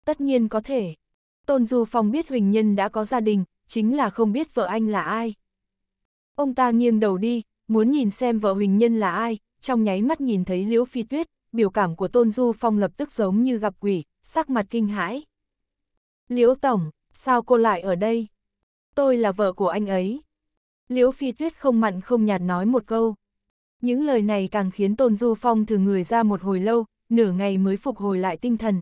Tất nhiên có thể. Tôn Du Phong biết Huỳnh Nhân đã có gia đình, chính là không biết vợ anh là ai. Ông ta nghiêng đầu đi, muốn nhìn xem vợ Huỳnh Nhân là ai, trong nháy mắt nhìn thấy Liễu Phi Tuyết, biểu cảm của Tôn Du Phong lập tức giống như gặp quỷ, sắc mặt kinh hãi. Liễu Tổng, sao cô lại ở đây? Tôi là vợ của anh ấy. Liễu Phi Tuyết không mặn không nhạt nói một câu. Những lời này càng khiến Tôn Du Phong thử người ra một hồi lâu, nửa ngày mới phục hồi lại tinh thần.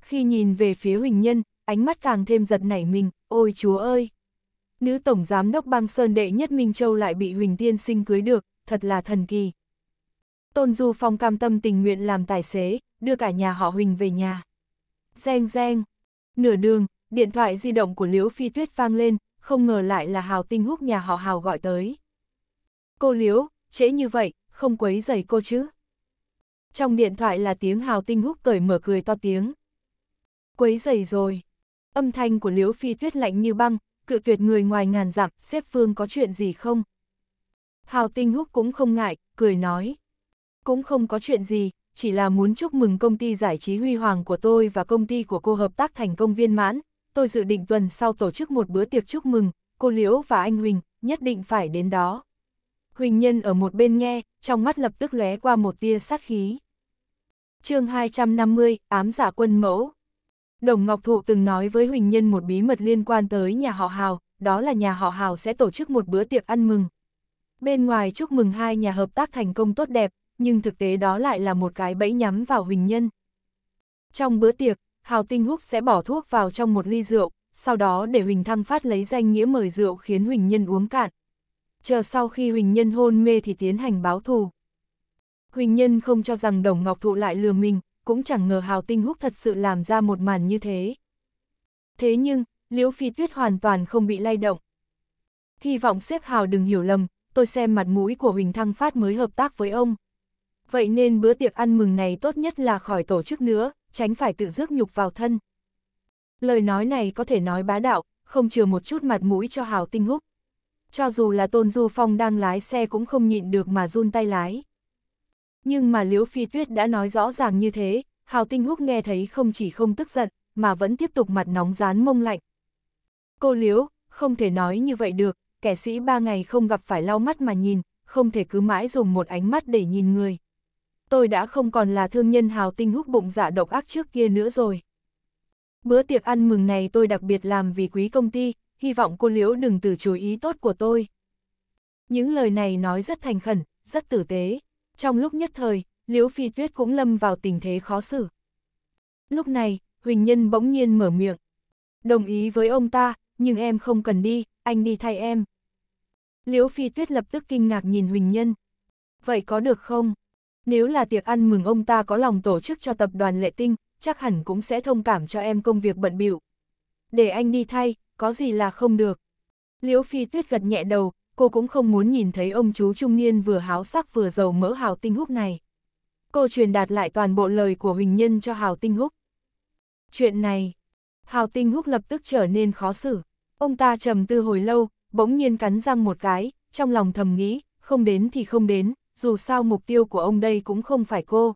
Khi nhìn về phía Huỳnh Nhân, ánh mắt càng thêm giật nảy mình, ôi chúa ơi! Nữ Tổng Giám đốc băng Sơn Đệ Nhất Minh Châu lại bị Huỳnh Tiên Sinh cưới được, thật là thần kỳ. Tôn Du Phong cam tâm tình nguyện làm tài xế, đưa cả nhà họ Huỳnh về nhà. Reng reng. Nửa đường, điện thoại di động của Liễu Phi Tuyết vang lên, không ngờ lại là Hào Tinh Húc nhà họ Hào gọi tới. Cô Liễu, trễ như vậy, không quấy giày cô chứ. Trong điện thoại là tiếng Hào Tinh Húc cởi mở cười to tiếng. Quấy giày rồi. Âm thanh của Liễu Phi Tuyết lạnh như băng, cự tuyệt người ngoài ngàn dặm, xếp phương có chuyện gì không? Hào Tinh Húc cũng không ngại, cười nói. Cũng không có chuyện gì, chỉ là muốn chúc mừng công ty giải trí huy hoàng của tôi và công ty của cô hợp tác thành công viên mãn. Tôi dự định tuần sau tổ chức một bữa tiệc chúc mừng, cô Liễu và anh Huỳnh, nhất định phải đến đó. Huỳnh Nhân ở một bên nghe, trong mắt lập tức lóe qua một tia sát khí. chương 250, ám giả quân mẫu. Đồng Ngọc Thụ từng nói với Huỳnh Nhân một bí mật liên quan tới nhà họ Hào, đó là nhà họ Hào sẽ tổ chức một bữa tiệc ăn mừng. Bên ngoài chúc mừng hai nhà hợp tác thành công tốt đẹp, nhưng thực tế đó lại là một cái bẫy nhắm vào Huỳnh Nhân. Trong bữa tiệc, Hào Tinh Húc sẽ bỏ thuốc vào trong một ly rượu, sau đó để Huỳnh Thăng Phát lấy danh nghĩa mời rượu khiến Huỳnh Nhân uống cạn. Chờ sau khi Huỳnh Nhân hôn mê thì tiến hành báo thù. Huỳnh Nhân không cho rằng Đồng Ngọc Thụ lại lừa mình, cũng chẳng ngờ Hào Tinh Húc thật sự làm ra một màn như thế. Thế nhưng, Liễu Phi Tuyết hoàn toàn không bị lay động. Hy vọng xếp Hào đừng hiểu lầm, tôi xem mặt mũi của Huỳnh Thăng Phát mới hợp tác với ông. Vậy nên bữa tiệc ăn mừng này tốt nhất là khỏi tổ chức nữa, tránh phải tự rước nhục vào thân. Lời nói này có thể nói bá đạo, không chừa một chút mặt mũi cho Hào Tinh Húc. Cho dù là Tôn Du Phong đang lái xe cũng không nhịn được mà run tay lái. Nhưng mà Liễu Phi Tuyết đã nói rõ ràng như thế, Hào Tinh Húc nghe thấy không chỉ không tức giận, mà vẫn tiếp tục mặt nóng rán mông lạnh. Cô Liễu, không thể nói như vậy được, kẻ sĩ ba ngày không gặp phải lau mắt mà nhìn, không thể cứ mãi dùng một ánh mắt để nhìn người. Tôi đã không còn là thương nhân Hào Tinh Húc bụng dạ độc ác trước kia nữa rồi. Bữa tiệc ăn mừng này tôi đặc biệt làm vì quý công ty, hy vọng cô Liễu đừng từ chối ý tốt của tôi. Những lời này nói rất thành khẩn, rất tử tế. Trong lúc nhất thời, Liễu Phi Tuyết cũng lâm vào tình thế khó xử. Lúc này, Huỳnh Nhân bỗng nhiên mở miệng. Đồng ý với ông ta, nhưng em không cần đi, anh đi thay em. Liễu Phi Tuyết lập tức kinh ngạc nhìn Huỳnh Nhân. Vậy có được không? Nếu là tiệc ăn mừng ông ta có lòng tổ chức cho tập đoàn lệ tinh, chắc hẳn cũng sẽ thông cảm cho em công việc bận bịu. Để anh đi thay, có gì là không được. Liễu Phi Tuyết gật nhẹ đầu, cô cũng không muốn nhìn thấy ông chú trung niên vừa háo sắc vừa giàu mỡ Hào Tinh Húc này. Cô truyền đạt lại toàn bộ lời của Huỳnh Nhân cho Hào Tinh Húc. Chuyện này, Hào Tinh Húc lập tức trở nên khó xử. Ông ta trầm tư hồi lâu, bỗng nhiên cắn răng một cái, trong lòng thầm nghĩ, không đến thì không đến, dù sao mục tiêu của ông đây cũng không phải cô.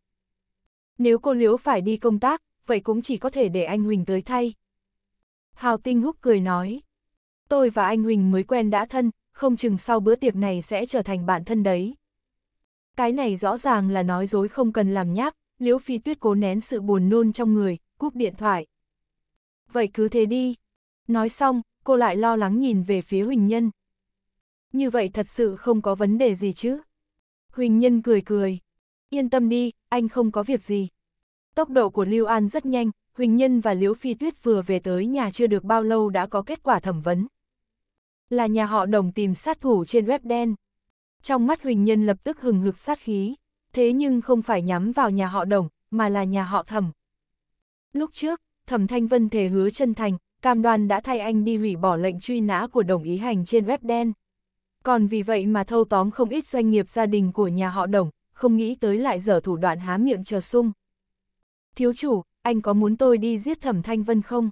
Nếu cô Liễu phải đi công tác, vậy cũng chỉ có thể để anh Huỳnh tới thay. Hào Tinh Húc cười nói. Tôi và anh Huỳnh mới quen đã thân, không chừng sau bữa tiệc này sẽ trở thành bạn thân đấy. Cái này rõ ràng là nói dối không cần làm nháp, Liễu Phi Tuyết cố nén sự buồn nôn trong người, cúp điện thoại. Vậy cứ thế đi. Nói xong, cô lại lo lắng nhìn về phía Huỳnh Nhân. Như vậy thật sự không có vấn đề gì chứ. Huỳnh Nhân cười cười. Yên tâm đi, anh không có việc gì. Tốc độ của Lưu An rất nhanh, Huỳnh Nhân và Liễu Phi Tuyết vừa về tới nhà chưa được bao lâu đã có kết quả thẩm vấn. Là nhà họ đồng tìm sát thủ trên web đen. Trong mắt Huỳnh Nhân lập tức hừng hực sát khí, thế nhưng không phải nhắm vào nhà họ đồng, mà là nhà họ thẩm. Lúc trước, thẩm Thanh Vân thể hứa chân thành, cam đoan đã thay anh đi hủy bỏ lệnh truy nã của đồng ý hành trên web đen. Còn vì vậy mà thâu tóm không ít doanh nghiệp gia đình của nhà họ đồng, không nghĩ tới lại dở thủ đoạn há miệng chờ sung. Thiếu chủ, anh có muốn tôi đi giết thẩm Thanh Vân không?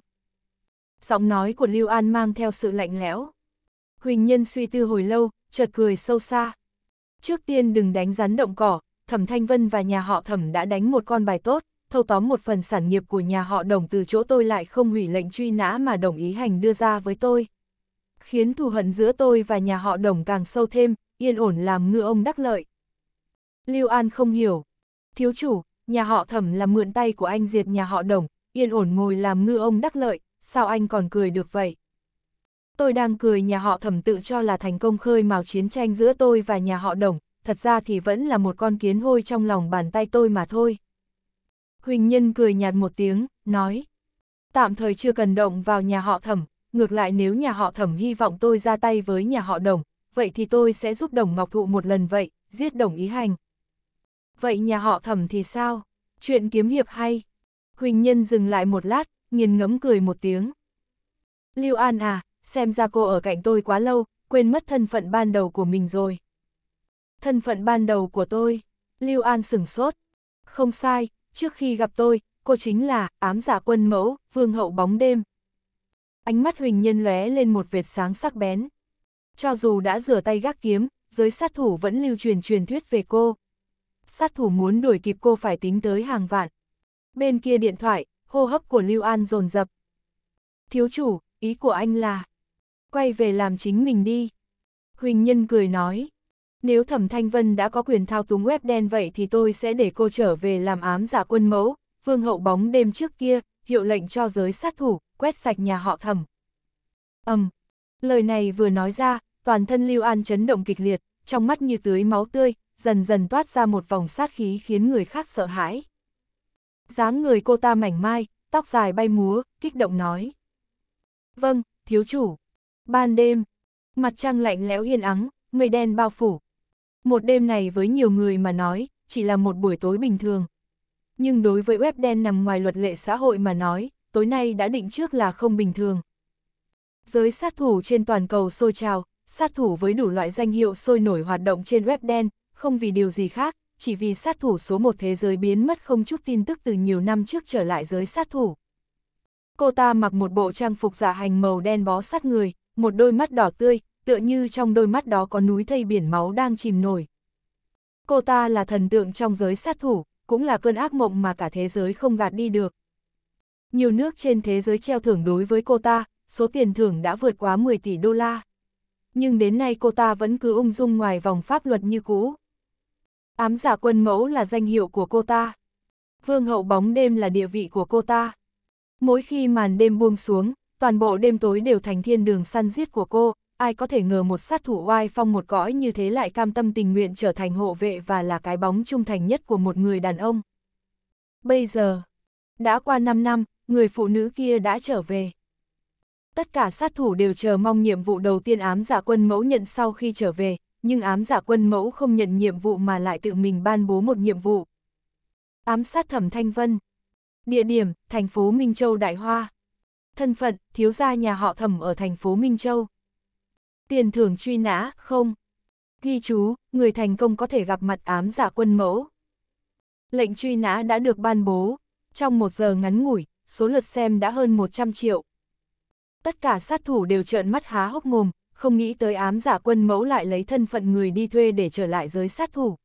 Giọng nói của Lưu An mang theo sự lạnh lẽo. Huỳnh Nhân suy tư hồi lâu, chợt cười sâu xa. Trước tiên đừng đánh rắn động cỏ, Thẩm Thanh Vân và nhà họ Thẩm đã đánh một con bài tốt, thâu tóm một phần sản nghiệp của nhà họ Đồng từ chỗ tôi lại không hủy lệnh truy nã mà đồng ý hành đưa ra với tôi. Khiến thù hận giữa tôi và nhà họ Đồng càng sâu thêm, yên ổn làm ngựa ông đắc lợi. Lưu An không hiểu. Thiếu chủ, nhà họ Thẩm là mượn tay của anh diệt nhà họ Đồng, yên ổn ngồi làm ngư ông đắc lợi, sao anh còn cười được vậy? Tôi đang cười nhà họ Thẩm tự cho là thành công khơi mào chiến tranh giữa tôi và nhà họ Đồng, thật ra thì vẫn là một con kiến hôi trong lòng bàn tay tôi mà thôi. Huỳnh Nhân cười nhạt một tiếng, nói, tạm thời chưa cần động vào nhà họ thẩm, ngược lại nếu nhà họ thẩm hy vọng tôi ra tay với nhà họ đồng, vậy thì tôi sẽ giúp đồng ngọc thụ một lần vậy, giết đồng ý hành. Vậy nhà họ thẩm thì sao? Chuyện kiếm hiệp hay? Huỳnh Nhân dừng lại một lát, nghiền ngẫm cười một tiếng. Lưu An à, xem ra cô ở cạnh tôi quá lâu, quên mất thân phận ban đầu của mình rồi thân phận ban đầu của tôi. Lưu An sửng sốt. Không sai, trước khi gặp tôi, cô chính là ám giả quân mẫu, vương hậu bóng đêm. Ánh mắt Huỳnh Nhân lóe lên một vệt sáng sắc bén. Cho dù đã rửa tay gác kiếm, giới sát thủ vẫn lưu truyền truyền thuyết về cô. Sát thủ muốn đuổi kịp cô phải tính tới hàng vạn. Bên kia điện thoại, hô hấp của Lưu An dồn dập. Thiếu chủ, ý của anh là, quay về làm chính mình đi. Huỳnh Nhân cười nói. Nếu Thẩm Thanh Vân đã có quyền thao túng web đen vậy thì tôi sẽ để cô trở về làm ám giả quân mẫu, vương hậu bóng đêm trước kia, hiệu lệnh cho giới sát thủ, quét sạch nhà họ Thẩm. Ầm. Um, lời này vừa nói ra, toàn thân Lưu An chấn động kịch liệt, trong mắt như tưới máu tươi, dần dần toát ra một vòng sát khí khiến người khác sợ hãi. dáng người cô ta mảnh mai, tóc dài bay múa, kích động nói. Vâng, thiếu chủ. Ban đêm, mặt trăng lạnh lẽo yên ắng, mây đen bao phủ, một đêm này với nhiều người mà nói, chỉ là một buổi tối bình thường. Nhưng đối với web đen nằm ngoài luật lệ xã hội mà nói, tối nay đã định trước là không bình thường. Giới sát thủ trên toàn cầu sôi trào, sát thủ với đủ loại danh hiệu sôi nổi hoạt động trên web đen, không vì điều gì khác, chỉ vì sát thủ số một thế giới biến mất không chút tin tức từ nhiều năm trước trở lại giới sát thủ. Cô ta mặc một bộ trang phục giả hành màu đen bó sát người, một đôi mắt đỏ tươi, tựa như trong đôi mắt đó có núi thây biển máu đang chìm nổi. Cô ta là thần tượng trong giới sát thủ, cũng là cơn ác mộng mà cả thế giới không gạt đi được. Nhiều nước trên thế giới treo thưởng đối với cô ta, số tiền thưởng đã vượt quá 10 tỷ đô la. Nhưng đến nay cô ta vẫn cứ ung dung ngoài vòng pháp luật như cũ. Ám giả quân mẫu là danh hiệu của cô ta. Vương hậu bóng đêm là địa vị của cô ta. Mỗi khi màn đêm buông xuống, toàn bộ đêm tối đều thành thiên đường săn giết của cô, ai có thể ngờ một sát thủ oai phong một cõi như thế lại cam tâm tình nguyện trở thành hộ vệ và là cái bóng trung thành nhất của một người đàn ông. Bây giờ, đã qua 5 năm, người phụ nữ kia đã trở về. Tất cả sát thủ đều chờ mong nhiệm vụ đầu tiên ám giả quân mẫu nhận sau khi trở về, nhưng ám giả quân mẫu không nhận nhiệm vụ mà lại tự mình ban bố một nhiệm vụ. Ám sát thẩm Thanh Vân Địa điểm, thành phố Minh Châu Đại Hoa Thân phận, thiếu gia nhà họ thẩm ở thành phố Minh Châu Tiền thưởng truy nã, không. Ghi chú, người thành công có thể gặp mặt ám giả quân mẫu. Lệnh truy nã đã được ban bố. Trong một giờ ngắn ngủi, số lượt xem đã hơn 100 triệu. Tất cả sát thủ đều trợn mắt há hốc mồm, không nghĩ tới ám giả quân mẫu lại lấy thân phận người đi thuê để trở lại giới sát thủ.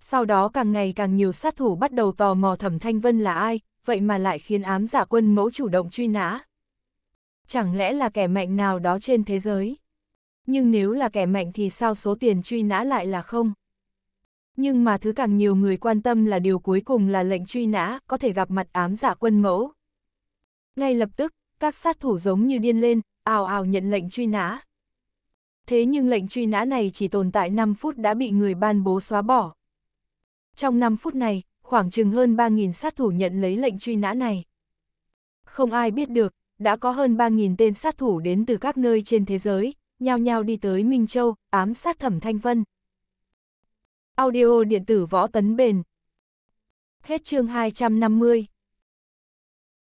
Sau đó càng ngày càng nhiều sát thủ bắt đầu tò mò thẩm thanh vân là ai, vậy mà lại khiến ám giả quân mẫu chủ động truy nã. Chẳng lẽ là kẻ mạnh nào đó trên thế giới? Nhưng nếu là kẻ mạnh thì sao số tiền truy nã lại là không? Nhưng mà thứ càng nhiều người quan tâm là điều cuối cùng là lệnh truy nã, có thể gặp mặt ám giả quân mẫu. Ngay lập tức, các sát thủ giống như điên lên, ào ào nhận lệnh truy nã. Thế nhưng lệnh truy nã này chỉ tồn tại 5 phút đã bị người ban bố xóa bỏ. Trong 5 phút này, khoảng chừng hơn 3.000 sát thủ nhận lấy lệnh truy nã này. Không ai biết được, đã có hơn 3.000 tên sát thủ đến từ các nơi trên thế giới, nhao nhao đi tới Minh Châu, ám sát thẩm thanh vân. Audio điện tử võ tấn bền. Hết chương 250